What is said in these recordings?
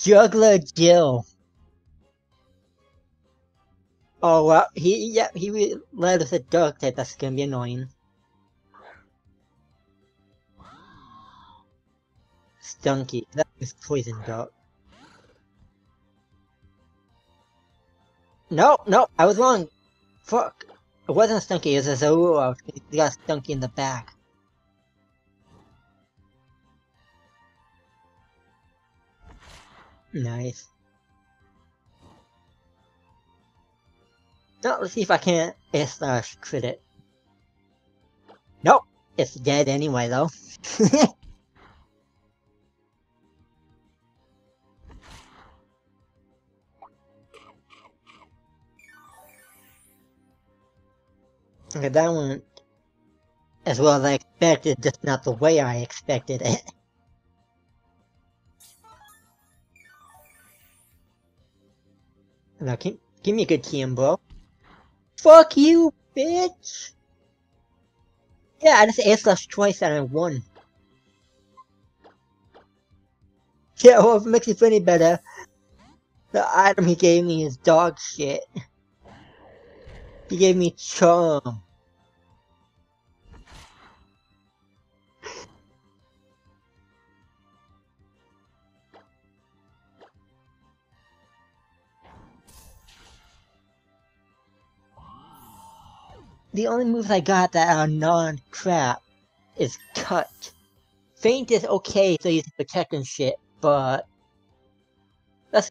Juggler Jill. Oh well, he yeah he led us a dark type. That's gonna be annoying. Stunky. That was poison dog. No, no, I was wrong. Fuck. It wasn't Stunky, it was a Zorua. He got Stunky in the back. Nice. Now, let's see if I can't crit it. Nope! It's dead anyway, though. okay, that one as well as I expected, just not the way I expected it. Now, give, give me a good TM, bro. Fuck you, bitch! Yeah, I just asked twice and I won. Yeah, well, if it makes you feel any better, the item he gave me is dog shit. He gave me charm. The only moves I got that are non-crap is cut. Feint is okay so you can protect and shit, but... That's...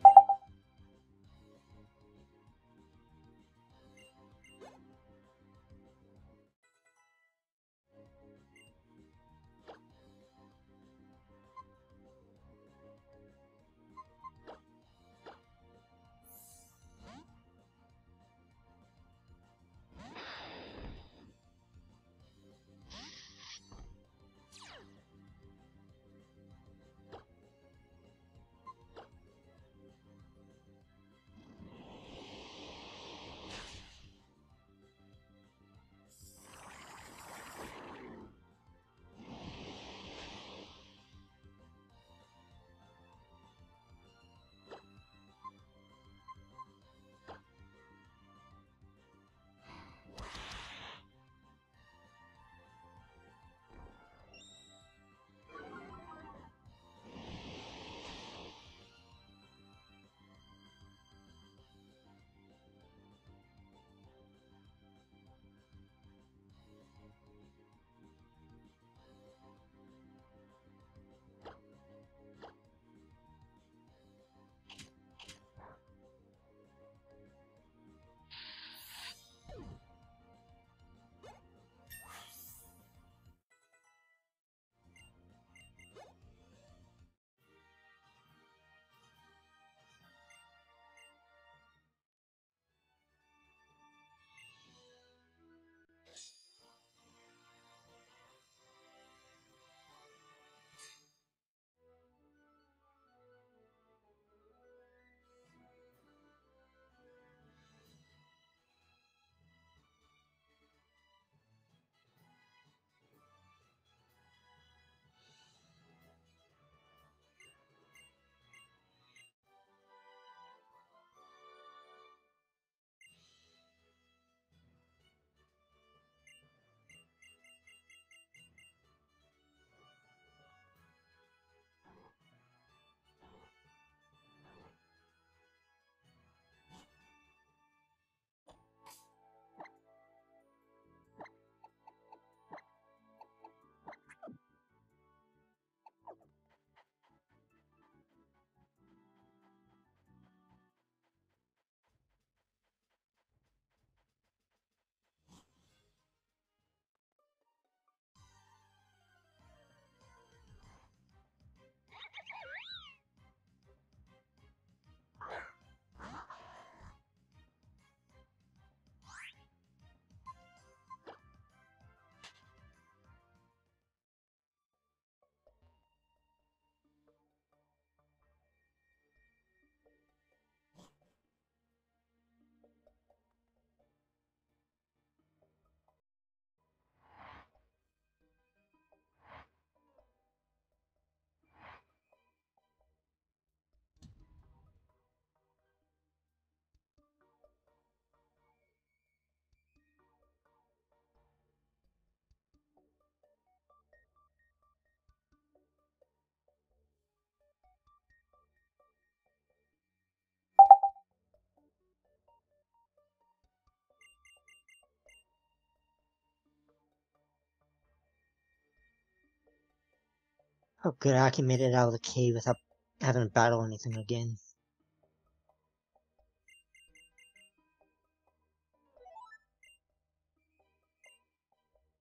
Oh good, I can make it out of the cave without having to battle anything again.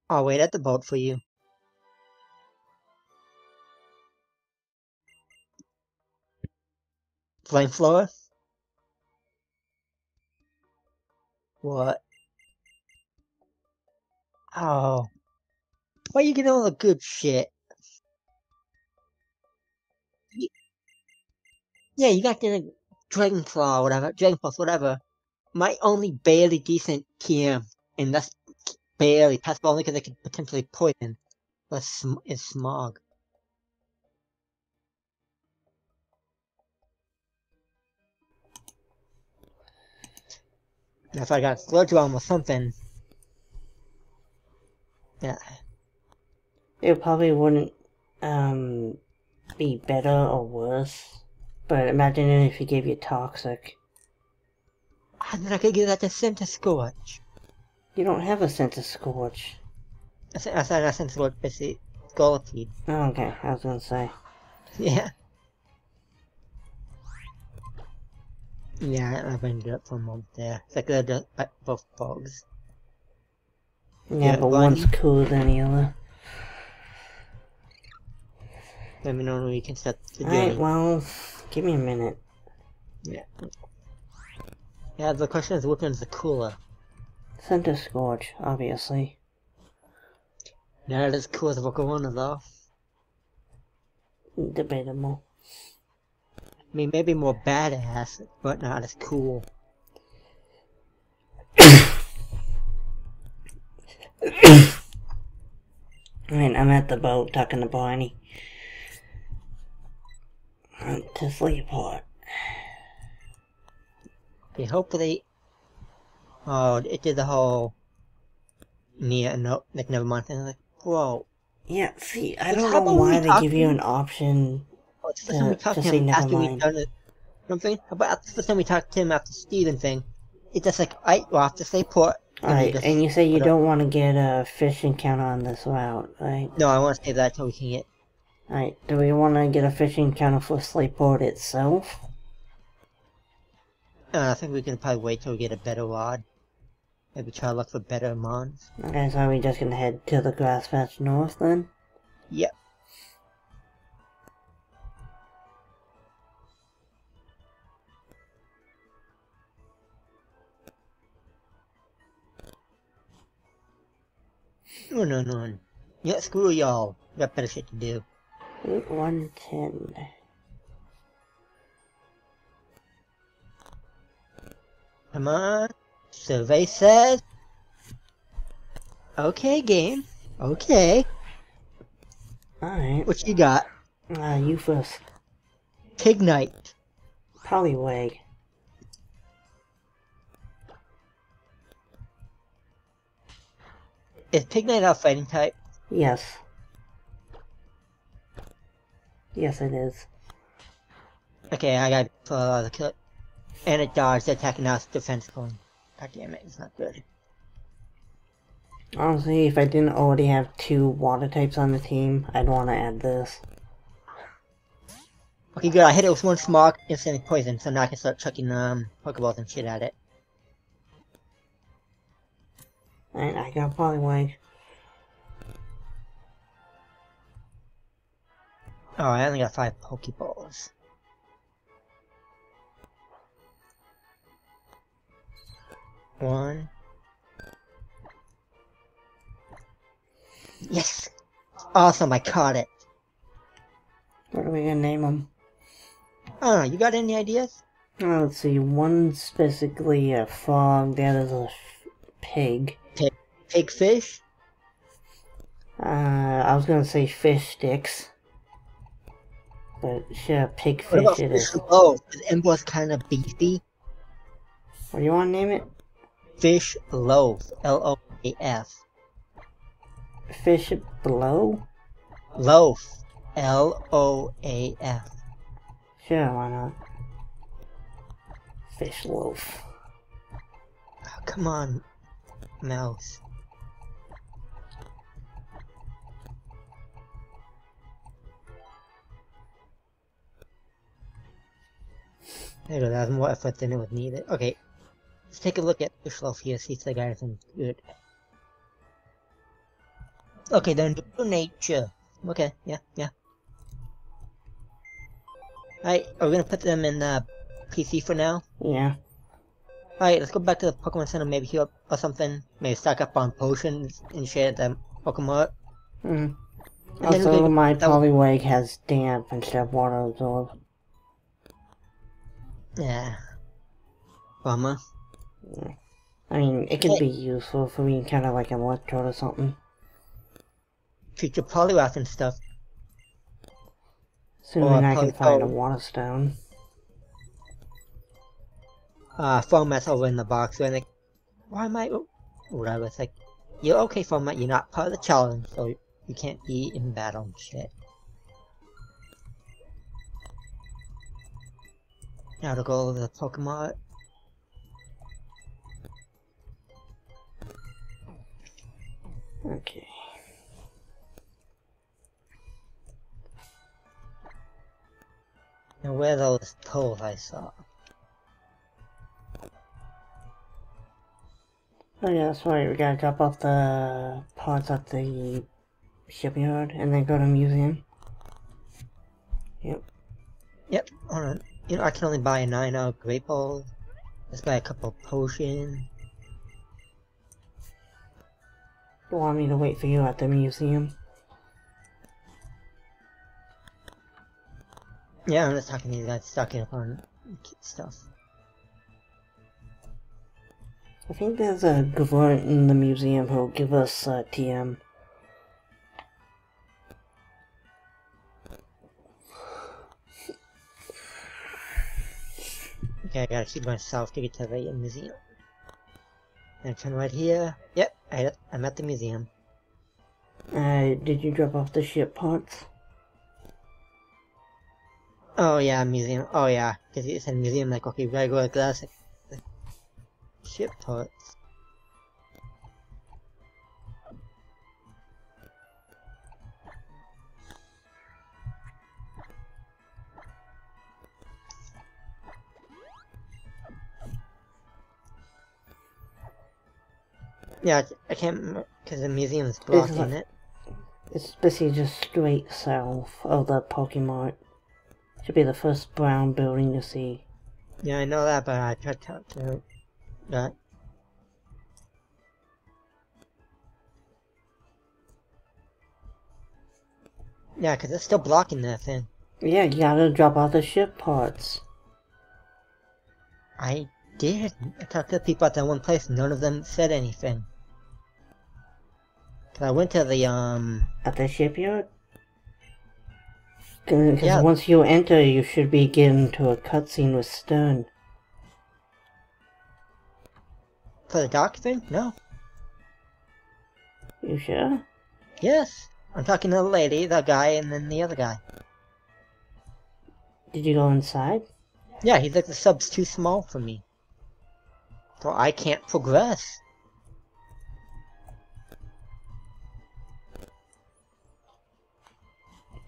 I'll wait at the boat for you. Flamethrower? What? Oh. Why are you getting all the good shit? Yeah, you got the Dragon Claw, whatever, Dragon Pulse, whatever. My only barely decent TM, and that's barely passable only because it could potentially poison, was sm is Smog. And if I got Sludge or something, yeah. It probably wouldn't um be better or worse. But imagine if he gave you toxic. And then I could give that to scorch. You don't have a Centiskorch. I said I said a Centiskorch basically Scolipede. Oh, okay, I was gonna say. Yeah. Yeah, I've ended up for a month there. It's like they're just both bugs. Yeah, but one's cooler than the other. Let me know when we can start the Alright, well, give me a minute. Yeah. Yeah, the question is which one's the cooler? Centiskorch, obviously. Not as cool as Volcarona, though. Debatable. I mean, maybe more badass, but not as cool. I mean, I'm at the boat talking to Briney. To sleep hard. Okay, hopefully... Oh, it did the whole... Yeah, no, like, never mind. And like, whoa. Yeah, see, I don't know why they give you an option oh, it's the time we talked to him after we done it. You know what I'm saying? How about the first time we talked to him after Steven thing? It's just like, I will have to stay put. Alright, and you say you don't want to get a fish encounter on this route, right? No, I want to save that until we can get... Alright, do we want to get a fishing encounter for Slateport itself? Uh, I think we can probably wait till we get a better rod. Maybe try to look for better mons. Okay, so are we just gonna head to the grass patch north then? Yep. No, no, no. Yeah, screw y'all. Got better shit to do. Route 110. Come on. Survey says. Okay, game. Okay. Alright. What you got? Uh, you first. Pignite. Poliwag. Is Pignite a fighting type? Yes. Yes, it is. Okay, I got uh, the kill. And it dodged attacking us defense going. God damn it, it's not good. Honestly, if I didn't already have two water types on the team, I'd want to add this. Okay, good. I hit it with one smog, instantly poison, so now I can start chucking um Pokeballs and shit at it. Alright, I got Poliwag. Oh, I only got five Pokeballs. One. Yes! Awesome, I caught it. What are we gonna name them? I don't know, you got any ideas? Oh, let's see, one's basically a frog, the other's a pig. Pig, pig fish? Uh, I was gonna say fish sticks. But sure, pig fish what about it fish is. Loaf? Emboar's kind of beefy. What do you want to name it? Fish loaf. L-O-A-F. Fish blow? Loaf. L-O-A-F. Sure, why not? Fish loaf. Oh, come on, mouse. There you go, that was more effort than it was needed. Okay. Let's take a look at the shelf here, see if they got anything good. Okay, then do nature. Okay, yeah, yeah. Alright, are we gonna put them in uh, PC for now? Yeah. Alright, let's go back to the Pokemon Center, maybe heal up or something. Maybe stock up on potions and shit, the Pokemon. Mm. And Also, my Poliwag has damp instead of water absorb. Yeah. Bummer. I mean, it could Hey. be useful for me, kind of like an electrode or something. Future Poliwrath and stuff. Assuming I can find a water stone. Uh, format's over in the box, and like, why am I, oh, whatever, it's like, you're okay format, you're not part of the challenge, so you can't be in battle and shit. Now to go over the Pokemon. Okay. And where are those tolls I saw? Oh yeah, that's right. We gotta drop off the parts at the shipyard and then go to the museum. Yep. Yep, on. You know, I can only buy a 9 out Great Ball. Let's buy a couple potions. You want me to wait for you at the museum? Yeah, I'm just talking to you guys, stocking up on stuff. I think there's a grunt in the museum who'll give us uh, TM. Okay, I gotta keep myself to get to the museum. And turn right here. Yep, I, I'm at the museum. Uh, did you drop off the ship parts? Oh yeah, museum. Oh yeah, because it said museum. Like, okay, we gotta go to glass. Like, ship parts. Yeah, I can't because the museum's blocking like- it. It's basically just straight south of the Pokemon. Should be the first brown building you see. Yeah, I know that, but I tried to talk to that. Yeah, because it's still blocking that thing. Yeah, you gotta drop off the ship parts. I did. I talked to the people at that one place. None of them said anything. I went to the, um... At the shipyard? Because Yeah. once you enter, you should be getting to a cutscene with Stern. For the dock thing? No. You sure? Yes. I'm talking to the lady, the guy, and then the other guy. Did you go inside? Yeah, he's like, the sub's too small for me. So I can't progress.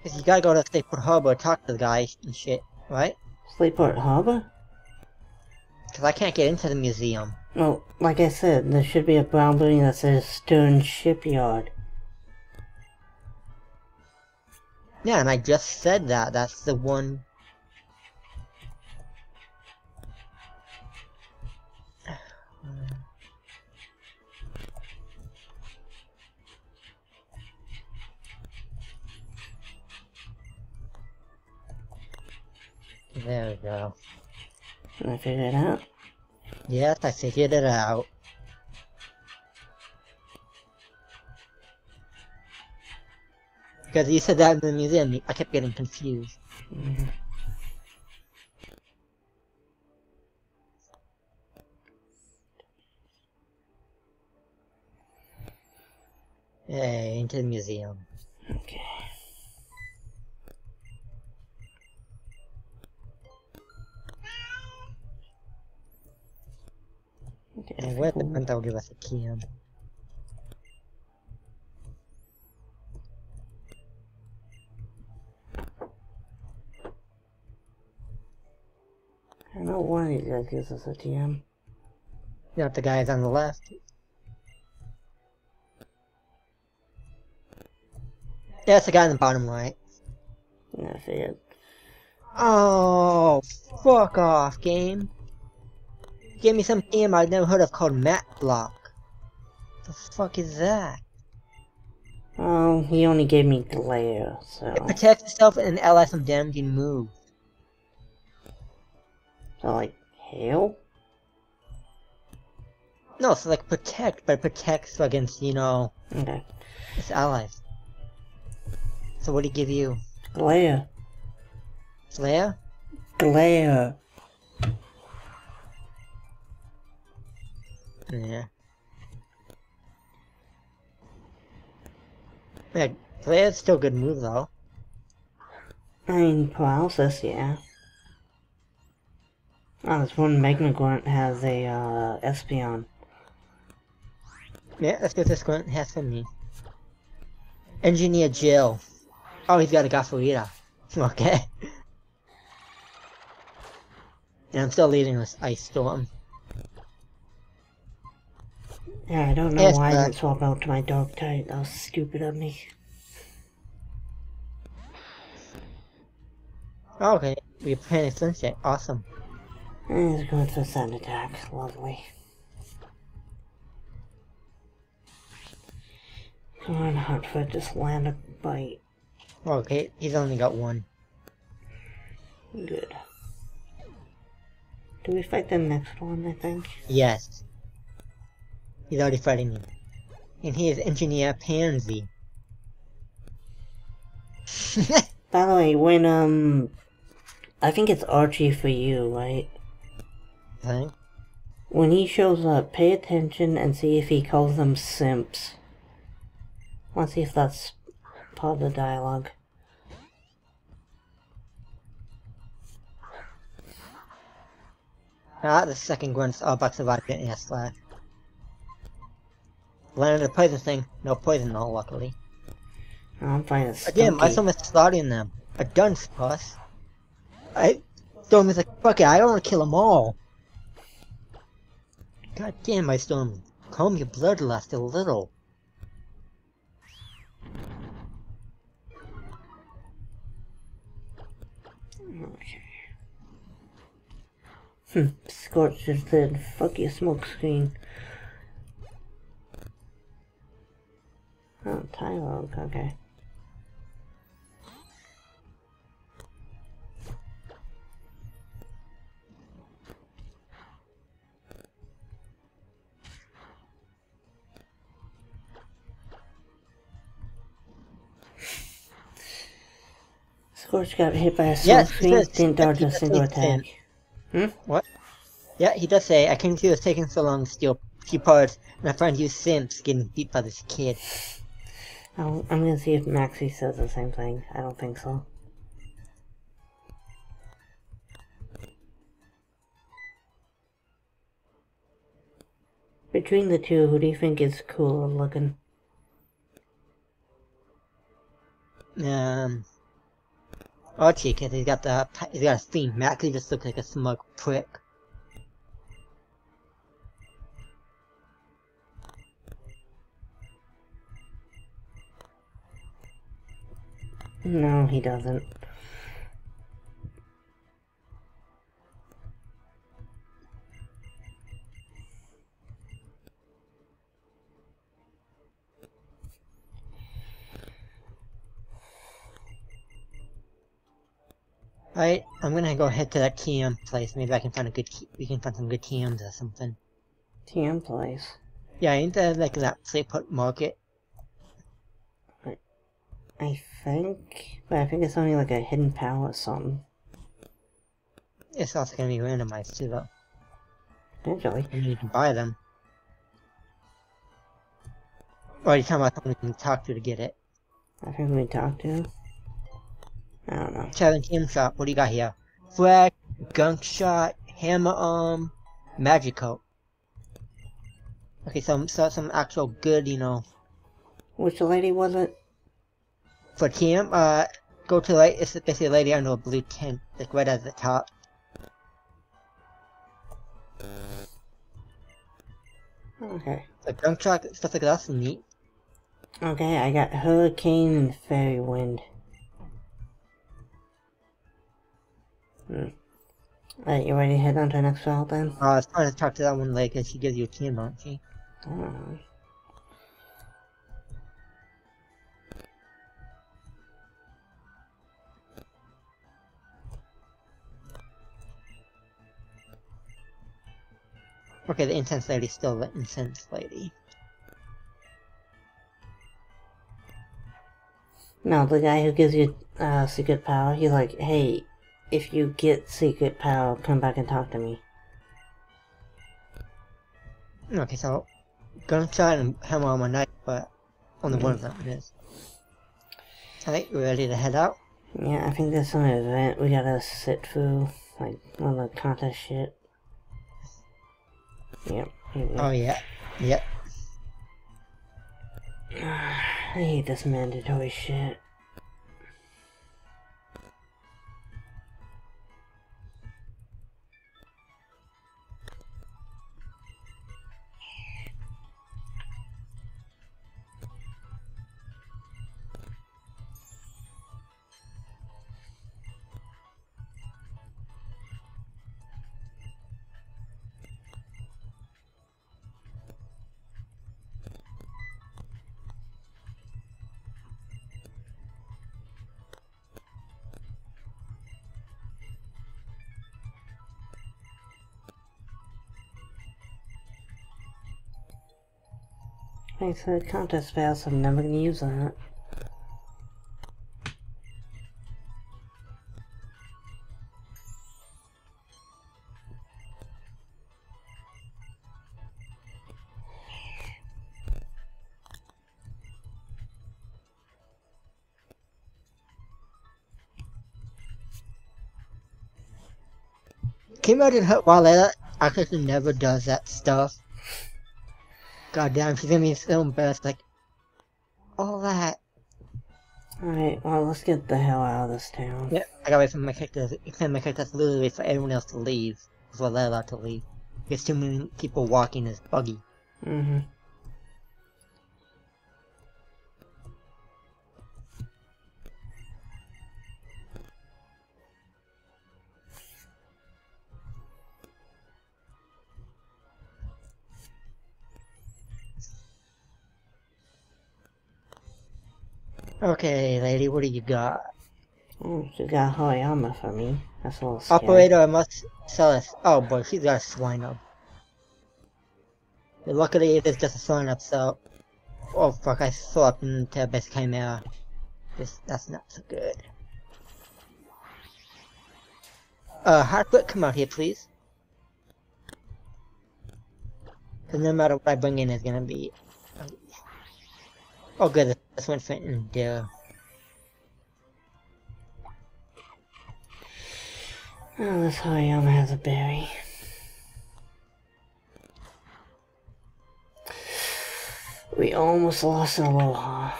Cause you gotta go to Slateport Harbor, talk to the guy and shit, right? Slateport Harbor? Cause I can't get into the museum. Well, like I said, there should be a brown building that says Stern Shipyard. Yeah, and I just said that. That's the one. There we go. Can I figure it out? Yes, I figured it out. Because you said that in the museum, I kept getting confused. Mhm. Yay, into the museum. Okay, where the cool. print will give us a key I No one of these guys gives us a TM. Not the guys on the left. Yeah, it's the guy in the bottom right. Yeah, I figured. Oh, fuck off, game. Give me some game I've never heard of called Mat Block. The fuck is that? Oh, he only gave me glare, so. It protects itself and allows some damaging moves. So, like, hail? No, so like protect, but it protects against, you know, Okay. its allies. So what do he give you? Glare. Glare? Glare. Yeah. Yeah, Glare's still a good move though. I mean, paralysis, yeah. Oh, this one Magma Grunt has a, uh, Espeon. Yeah, let's get this one has for me. Engineer Jill. Oh, he's got a Gasolina. Okay. And I'm still leading this ice storm. Yeah, I don't know Yes, why I didn't swap out to my dog type. That was stupid of me. Okay, we're playing Sunset. Awesome. Mm, and he's going for sand attack. Lovely. Come on, Hotfoot, just land a bite. Okay, he's only got one. Good. Do we fight the next one, I think? Yes. He's already fighting me. And he is Engineer Pansy. By the way, when, um... I think it's Archie for you, right? Thing. When he shows up, pay attention and see if he calls them simps. Let's see if that's part of the dialogue. Ah, the second grunt's all about to survive getting a slash. Landed a poison thing. No poison though, luckily. Oh, I'm finding it Again, my son was slaughtering them. A dunce plus. I Storm is like, fuck it, I don't want to kill them all. God damn, my Storm. Calm your bloodlust a little. Okay. Hmm, Scorch just said, fuck your smoke screen. Oh, Tyler, okay. Scorch got hit by a smoke Yes, he screen, does. didn't dodge He a single attack. Hmm? What? Yeah, he does say, I couldn't see it was taking so long to steal a few parts, and I find you simps getting beat by this kid. I'm gonna see if Maxie says the same thing. I don't think so. Between the two, who do you think is cooler looking? Um, Archie, cause he's got the, he's got a theme. Maxie just looks like a smug prick. No, he doesn't. Alright, I'm gonna go head to that TM place. Maybe I can find a good, key- we can find some good TMs or something. TM place. Yeah, ain't there like that Playput Market? I think, but I think it's only like a hidden power or something. It's also gonna be randomized too though. Potentially. Mean, you can buy them. Or are you talking about someone you can talk to to get it? I think we talk to. I don't know. Challenge him Shop, what do you got here? Flag, gunk shot, hammer arm, magic coat. Okay, some so some actual good, you know, Which lady was it? For TM, uh, go to like, it's basically a lady under a blue tent, like right at the top. Okay. The junk truck, stuff like that's neat. Okay, I got Hurricane and Fairy Wind. Hmm. Alright, you ready to head on to the next route then? Uh, I was trying to talk to that one lady because she gives you a team, don't she? Oh. Okay, the incense lady's still the incense lady. No, the guy who gives you uh, secret power, he's like, hey, if you get secret power, come back and talk to me. Okay, so gunk shot and hammer on my knife, but only one of them it is. Alright, we're ready to head out? Yeah, I think there's some event we gotta sit through, like one of the contest shit. Yep. here we go. Oh yeah, yep. I hate this mandatory shit. For the contest fail, so I'm never gonna use that. Can you imagine her, Waletta actually never does that stuff? God damn, she's gonna be so embarrassed, like, all that. Alright, well, let's get the hell out of this town. Yep, I gotta wait for my character, extend my character literally wait for everyone else to leave, before they're allowed to leave. There's too many people walking this buggy. Mm-hmm. Okay, lady, what do you got? She got Hariyama for me. That's a little scary. Operator, I must sell us. Oh boy, she's got a Swinub. Luckily, it is just a Swinub, so. Oh fuck, I saw up into Best Chimera. This, that's not so good. Uh, Hardfoot, come out here, please. Cause no matter what I bring in is gonna be. Oh good, this one fit in there. Oh, this Hariyama has a berry. We almost lost in Aloha.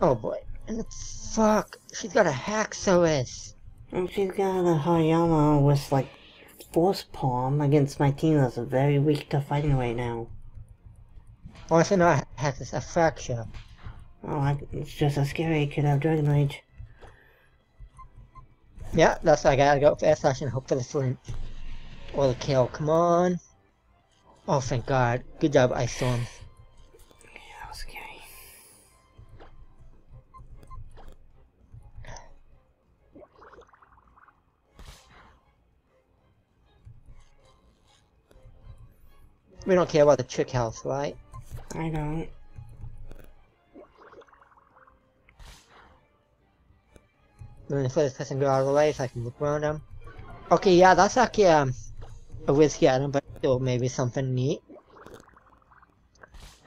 Oh boy. And fuck, she's got a Haxorus. And she's got a Hariyama with like force palm against my team that's a very weak to fighting right now. Also not Haxorus, a Fraxure. Oh, it's just as scary. It could have Dragon Rage. Yeah, that's why I gotta go fast slash and hope for the flinch. Or the kill, come on. Oh, thank god. Good job, Ice Storm. Yeah, that was scary. We don't care about the trick house, right? I don't. We're gonna let this person go out of the way so I can look around them. Okay, yeah, that's actually um, a risky item, but still maybe something neat.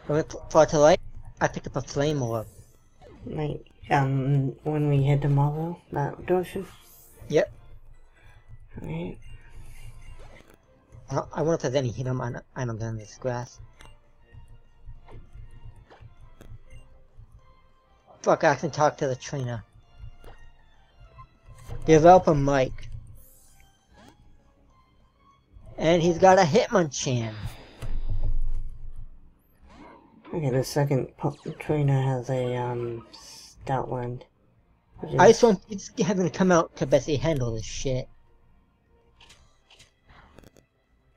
For for tonight, I picked up a flame orb. Like, um, when we head tomorrow, that direction. Yep. Alright. I I wonder if there's any hidden item- items in this grass. Fuck, I can talk to the trainer. Develop a mic. And he's got a Hitmonchan. Okay, the second trainer has a um Stoutland. I just want he's having to come out to basically handle this shit.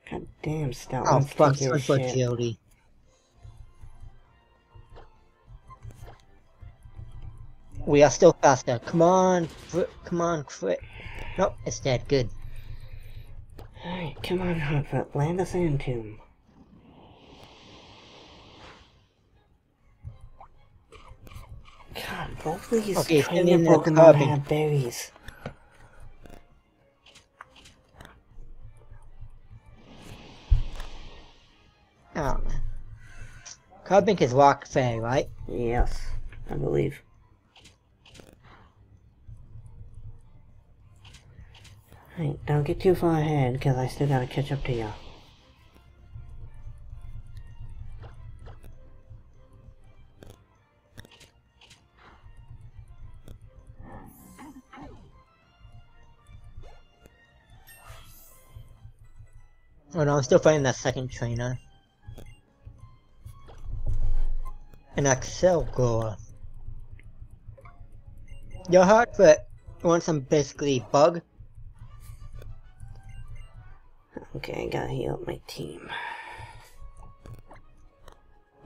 God damn, Stoutland. Oh fuck, so for agility. We are still faster. Come on, come on, crit. Nope, it's dead. Good. Alright, come on, Hotfoot. Land a sand tomb. God, both of these okay, trainer Pokemon have berries. Oh. Man. Carbink is Rock Fairy, right? Yes, I believe. Don't get too far ahead, because I still gotta catch up to you. Oh no, I'm still fighting that second trainer. An Accelgor. Your heart but want some basically bug? Okay, I gotta heal up my team.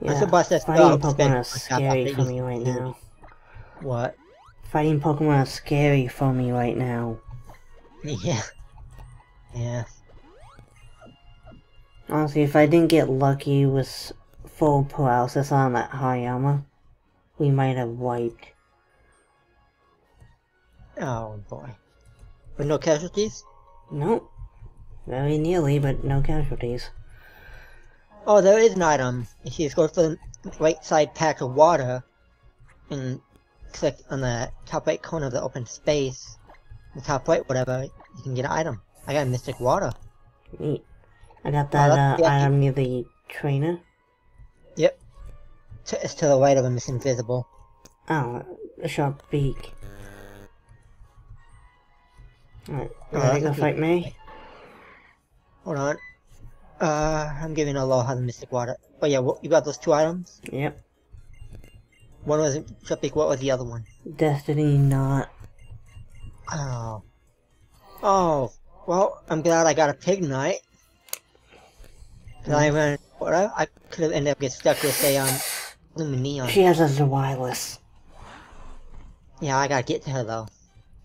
Yeah, I'm surprised that's fighting Pokemon are scary for me right now. What? Fighting Pokemon is scary for me right now. Yeah. Yeah. Honestly, if I didn't get lucky with full paralysis on that Hariyama, we might have wiped. Oh boy. With no casualties? Nope. Very nearly, but no casualties. Oh, there is an item. If you go for the right side pack of water, and click on the top right corner of the open space, the top right, whatever, you can get an item. I got Mystic Water. Neat. I got that oh, uh, item near the trainer. Yep. It's to the right of him, it's invisible. Oh, a sharp beak. Alright, oh, ready to go fight me? Hold on. Uh, I'm giving a Aloha the Mystic Water. Oh yeah, you got those two items? Yep. One was sharp what was the other one? Destiny Knot. Oh. Oh, well, I'm glad I got a Pignite. Cause I ran, what I, I could have ended up getting stuck with a um, Lumineon. She has a Zawilus. Yeah, I gotta get to her though.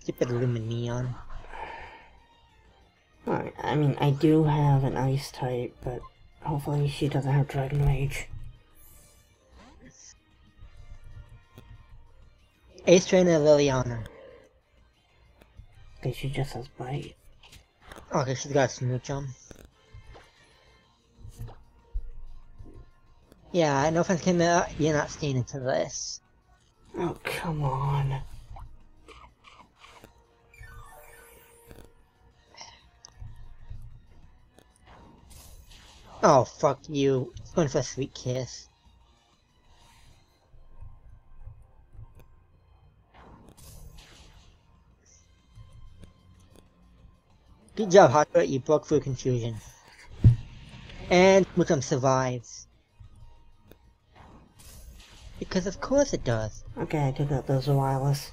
Stupid Lumineon. Alright, I mean, I do have an Ice type, but hopefully she doesn't have Dragon Rage. Ace Trainer Liliana. Okay, she just has Bite. Okay, she's got Smoochum. Yeah, no offense came out, you're not staying into this. Oh, come on. Oh, fuck you. It's going for a sweet kiss. Good job, Hotfoot. You broke through confusion. And Mookum survives. Because of course it does. Okay, I took out those are wireless.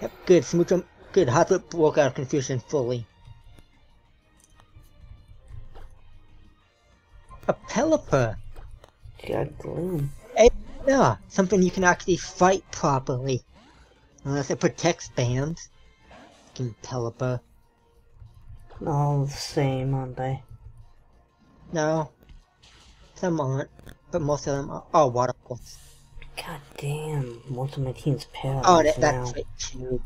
Yep, good. Smoochum, good. Hotfoot broke out of confusion fully. A Pelipper. Got gloom. Hey, yeah, something you can actually fight properly. Unless it protects bands. Fucking Pelipper. All the same, aren't they? No. Some aren't, but most of them are. Oh, waterfalls. God damn, most of my team's paralyzed Oh, that, that's right too.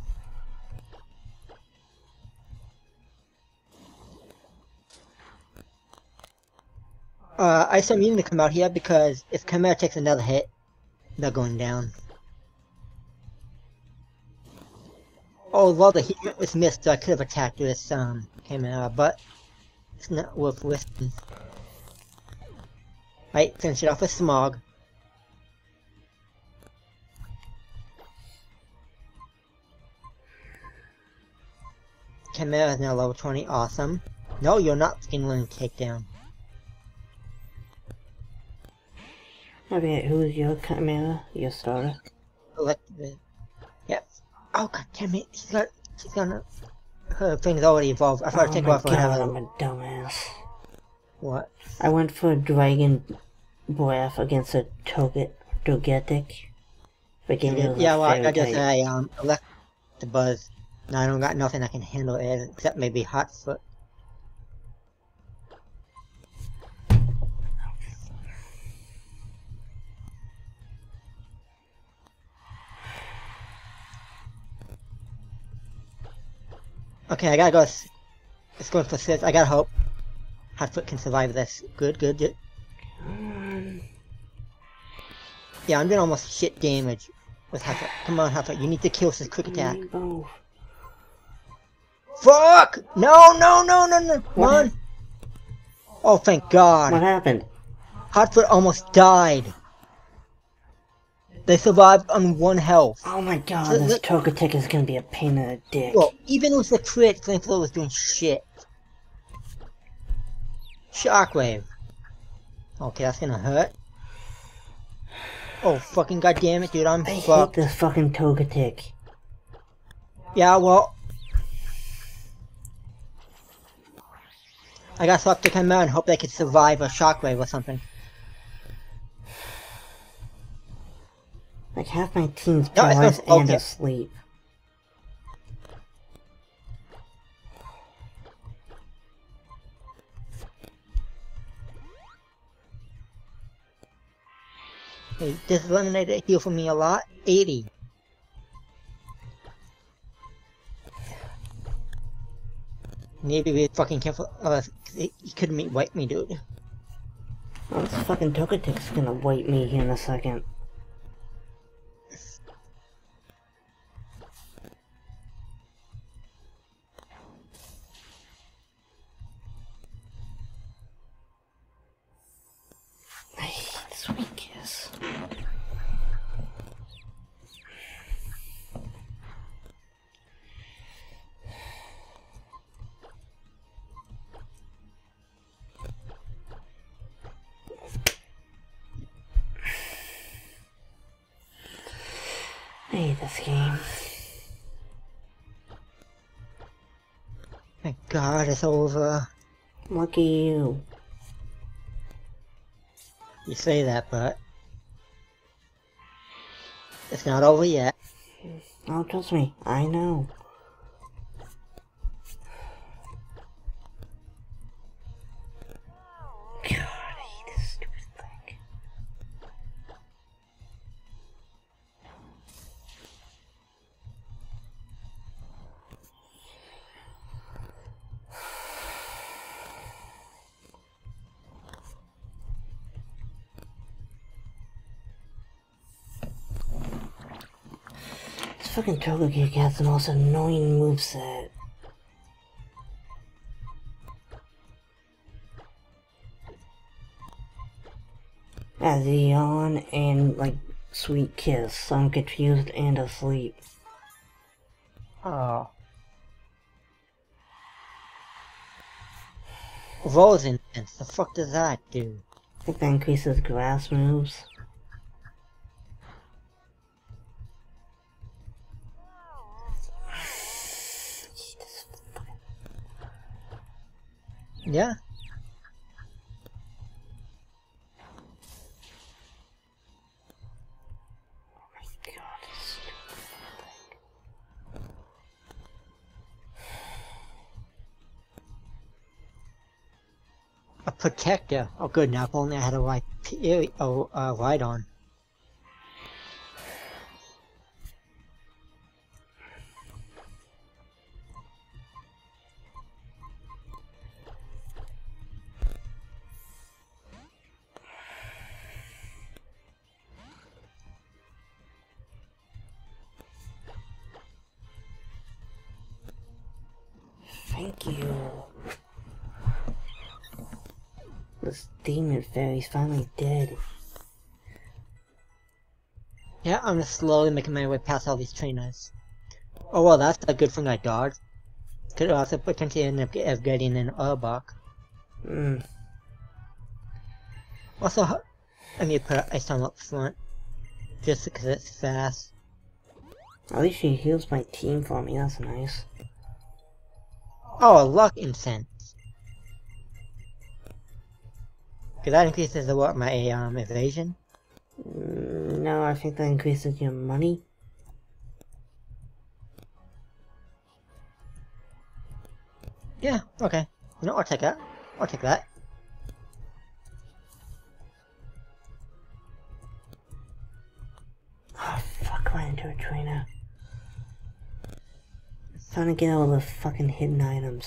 Uh, I still need to come out here because if Chimera takes another hit, they're going down. Oh, well, the heat was missed, so I could have attacked this um, Chimera, but it's not worth risking. Right, finish it off with Smog. Chimera is now level 20, awesome. No, you're not fucking learning takedown. Okay, who's your Chimera? Your starter? Select the. Yep. Oh god damn it! She's got. She's gonna. Her thing's already evolved. I thought oh to take off for god, another. I'm a dumbass. What? I went for a Dragon Breath against a Toget Togetic. Yeah, well, I just. I um elect the buzz. No, I don't got nothing I can handle it except maybe hot foot. Okay, I gotta go. It's going for six. I gotta hope hot foot can survive this. Good, good, good. Yeah, I'm doing almost shit damage with hot foot. Come on, hot foot. You need to kill this quick attack. Fuck! No, no, no, no, no! Come on! Oh, thank God! What happened? Hotfoot almost died. They survived on one health. Oh my god, So this Togetic is gonna be a pain in the dick. Well, even with the crit, Flamethrower was doing shit. Shockwave. Okay, that's gonna hurt. Oh, fucking goddamn it, dude, I'm I hate this fucking Togetic. Yeah, well. I got swapped to come out and hope they could survive a shockwave or something. Like half my team's No, not paralyzed and okay. asleep. Hey, this eliminated heal for me a lot. 80. Maybe be fucking careful. Uh, he he couldn't meet wipe me, dude. Oh, this fucking Togetic's gonna wipe me here in a second. I hate this game. Thank God it's over. Lucky you. You say that, but it's not over yet. Oh, trust me, I know. Fucking Togekick has the most annoying moveset. As yawn and like sweet kiss. So I'm confused and asleep. Ah. Oh. Rose incense. The fuck does that do? I think that increases grass moves. Yeah. A protector. Oh, good. Now if only I had a light, oh, uh, right on. Finally dead. Yeah, I'm just slowly making my way past all these trainers. Oh well, that's a good thing I dodged. Could also potentially end up getting an Arbok. Mm. Also, I need to put ice on up front. Just because it's fast. At least she heals my team for me, that's nice. Oh, luck incense. Because that increases the what, my um, evasion? Mm, no, I think that increases your money. Yeah, okay. You know, what I'll take that. I'll take that. Oh, fuck, ran into a trainer. Trying to get all the fucking hidden items.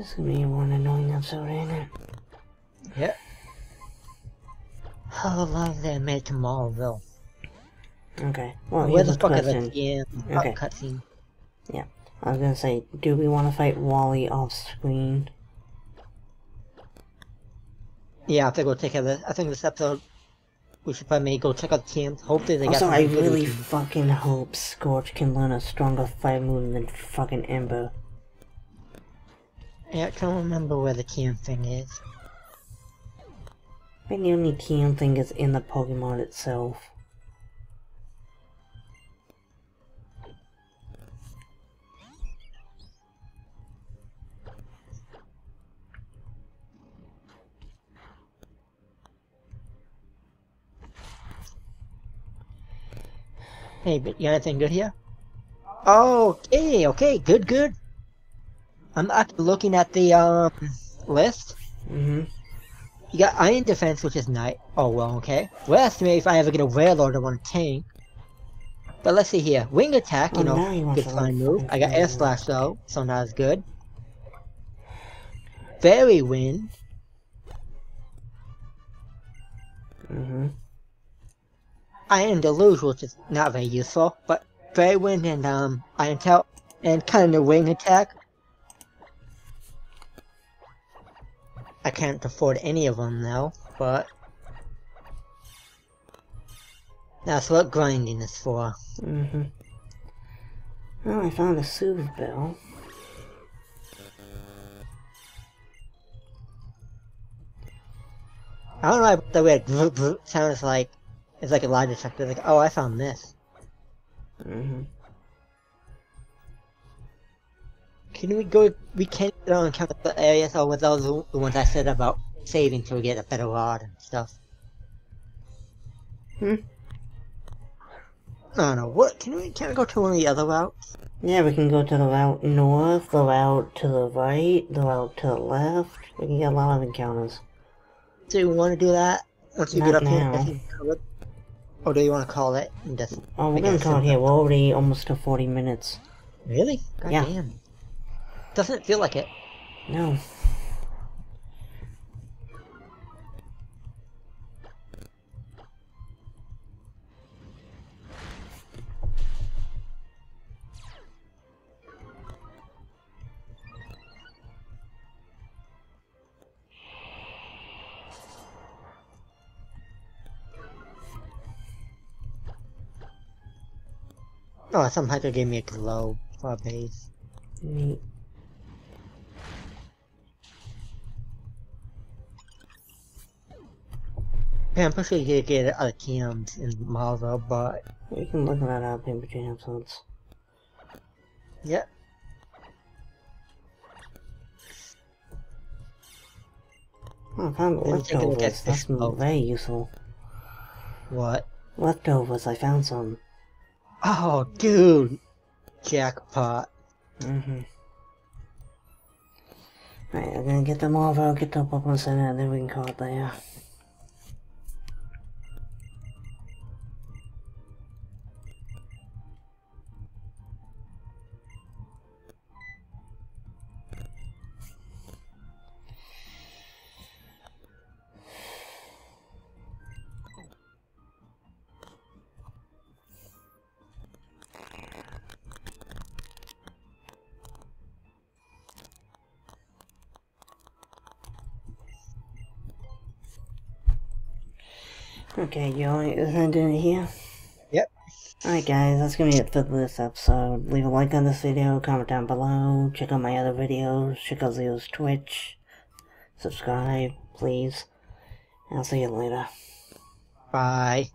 This is gonna be one annoying episode, ain't it? Yep. How long they made tomorrow? Okay. Well, Where here's the a fuck is the question. Okay. cutscene? Yeah. I was gonna say, do we want to fight Wally off screen? Yeah, I think we'll take care of this. I think this episode, we should probably go check out TMs. Hopefully they got Also, I really reviews. fucking hope Scorch can learn a stronger fire move than fucking Ember. I can't remember where the TM thing is. I think the only TM thing is in the Pokemon itself. Hey, but you got anything good here? Okay, okay, good, good. I'm actually looking at the um list. Mm-hmm. You got Iron Defense, which is nice. Oh well, okay. We'll estimate if I ever get a Railord or one tank. But let's see here. Wing Attack, you Oh, know, good flying move. I got Air Slash though, so not as good. Fairy Wind. Mm-hmm. Iron Deluge, which is not very useful, but Fairy Wind and um Iron Tail and kind of the Wing Attack. I can't afford any of them now, but that's what grinding is for. Mm-hmm. Oh, I found a Soothe Bell. I don't know why the weird vroom, vroom sounds like it's like a lie detector. Like, oh, I found this. Mm-hmm. Can we go? We can't get on count the areas or with those the ones I said about saving to get a better rod and stuff. Hmm. No, no. What? Can we? Can we go to one of the other routes? Yeah, we can go to the route north, the route to the right, the route to the left. We can get a lot of encounters. Do you want to do that once you get up here? now. and you cover it? Or do you want to call it and just Oh, we're gonna call it here. We're already almost to 40 minutes. really? God Yeah. damn. Doesn't feel like it. No. Oh, some hiker gave me a globe for uh, a base. Neat. I'm pretty sure you get other TMs in Mauville, but We can look that up in between episodes. yeah. Oh, I found Let me take a look at leftovers. this That's smoke. very useful. What? Leftovers, I found some. Oh, dude! Jackpot. Mm-hmm. Alright, I'm gonna get them all out, get the Pokemon Center, and then we can call it there. Okay, to end it here? Yep. Alright guys, that's gonna be it for this episode. Leave a like on this video, comment down below, check out my other videos, check out Leo's Twitch, subscribe, please. And I'll see you later. Bye.